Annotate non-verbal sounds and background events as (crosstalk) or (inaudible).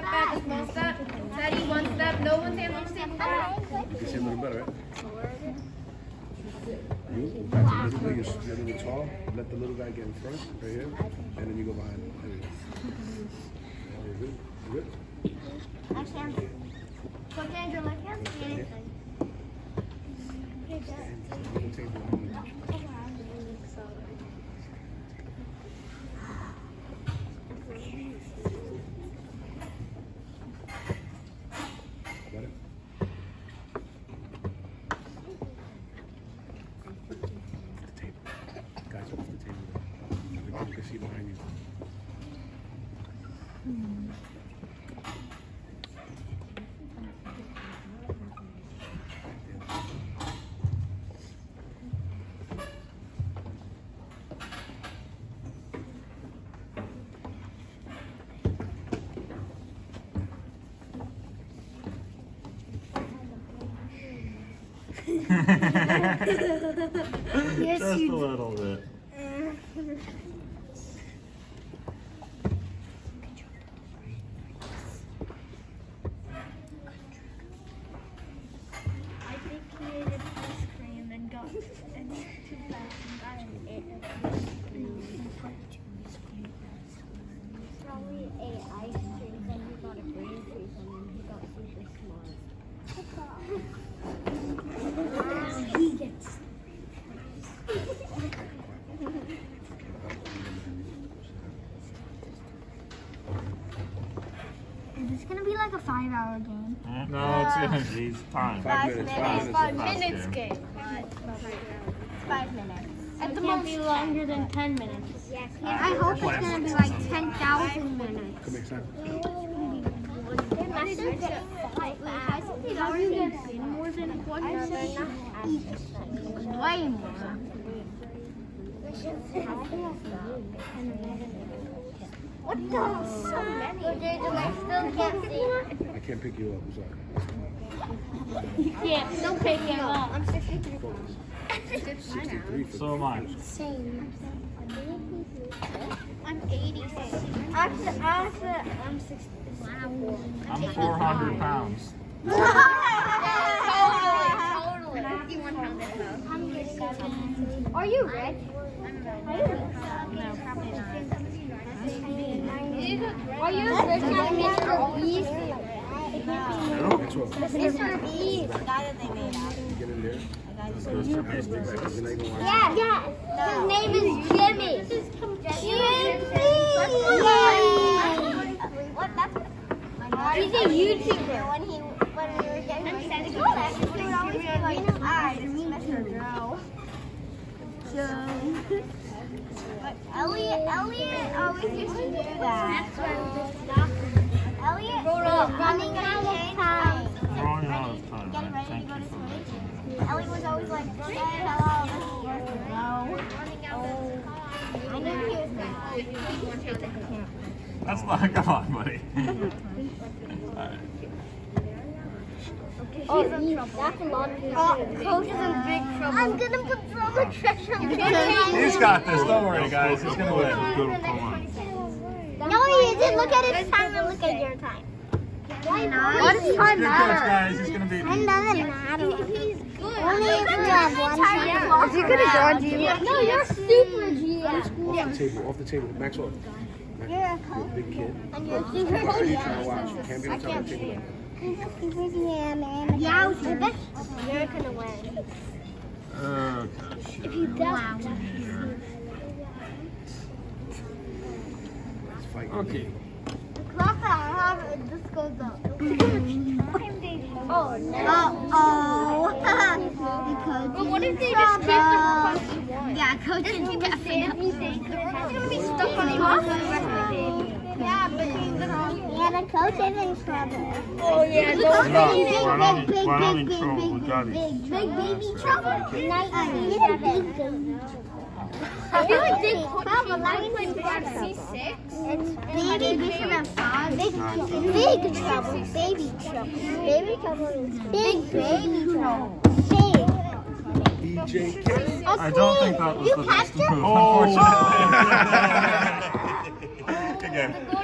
step back, a small step. Teddy, one step. No one's on the table. You see a little better, right? You back to the little little tall. Let the little guy get in front, right here, and then you go behind him. There you go. You're good. You're good. See anything. Little table. Got it? The table. Guys, off the table. Everybody can see behind you. (laughs) Yes, Just a little bit. (laughs) I created ice cream and got and too fast and got an eight. Probably ate ice cream and he got a brain freeze and then he got super smart. he gets. Is this gonna be like a five-hour game? Mm-hmm. No, it's gonna be time. Five minutes. Five Five minutes. minutes game. game. Five minutes. At the most, be longer than 10 minutes. Yes. I hope it's gonna be like ten thousand minutes. Come here, Sam. more than one Way more. (laughs) What the? So many. I still can't see. I can't pick you up. I'm sorry. You can't still pick him up. I'm 63. Focus. 63 So am I. Same. I'm 86. Actually, actually, I'm 60. I'm 400 pounds. (laughs) totally, totally. 51 pounds at most. I'm getting Are you rich? Are you rich? No, probably not. Are you rich like Mr. Beast? Mr. Beast. The guy that they made up. get in there. Mr. Beast You're not even watching. Yeah. Yeah. His name is Jimmy. Jimmy. What? That's He's a YouTuber. When he when we were getting ready to school, he would always be like, "Ah, this is Mr. Joe." Joe. Elliot, Elliot always used to do that. Elliot was running out of time. Running out of time, Getting man. ready to go to for sleep. Ellie was always like, say hello, Mr. Joe. Oh. I knew he was going That's not, come on, buddy. (laughs) (laughs) (laughs) Alright. Oh, that's a lot of oh, Coach is in big trouble. I'm gonna put so much pressure on him. He's got this. Don't worry, guys. He's gonna win. Come on. No, he isn't. Look at his time and look at your time. Why not? What does time Good coach, guys. He's gonna beat me. doesn't matter. He's good. Only if you have one time. Is he gonna guard you? No, you're super G. Off the table. Off the table. Maxwell. You're a coach. Big kid. And you're super Why are G. you trying to watch? You can't be on top of the table. Yeah, man. Yeah, I bet you're gonna win. Oh, gosh. If you don't. Let's fight. Okay. Clock I have this goes up. oh no. Oh. because but what if they just keep the Yeah, coach is definitely It's gonna be stuck on him for the rest of the day. Yeah, but Yeah, the coach is in trouble. Oh yeah, No, don't we're not big, in- big, big, in big, trouble. big, big, it. big, big baby trouble. Big baby. I feel like big trouble. That means like six. It's baby five. Big, big trouble. Baby trouble. Baby trouble is big baby trouble. Big. I don't think that was You the best move, Oh. unfortunately. (laughs) Game.